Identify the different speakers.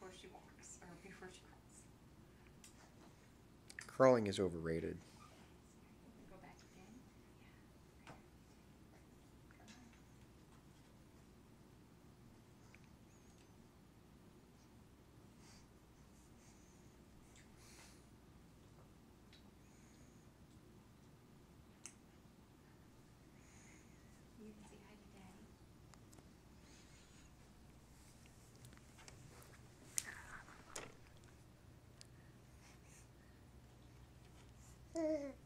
Speaker 1: before she walks, or before she crawls.
Speaker 2: Crawling is overrated.
Speaker 1: 嗯。